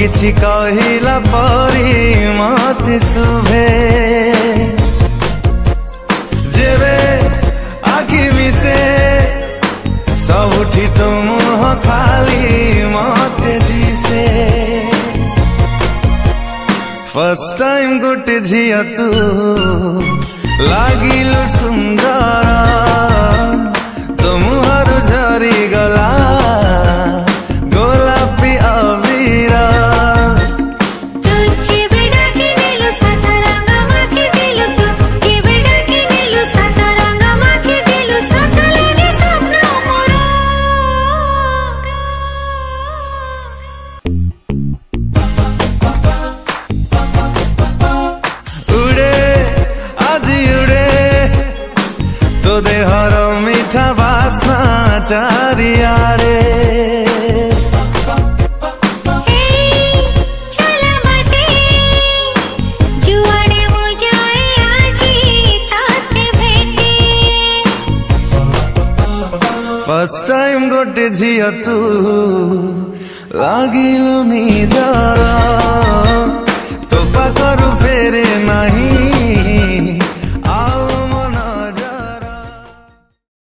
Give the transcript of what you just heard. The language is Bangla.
କିଛି କହିଲା ପରି ମତେ ଶୁଭେ ଯେବେ ଆଖି ମିଶେ ସବୁଠି ତୋ ମୁହଁ ଖାଲି ମତେ ଦିଶେ ଫାର୍ଷ୍ଟ ଟାଇମ୍ ଗୋଟେ ଝିଅ ତୁ ଲାଗିଲୁ সাজিউরে তো দেহর মিঠা বাসনা চারিয়ারে। ফার্স্ট টাইম গোটে ঝিয়া তু লাগিল নিজার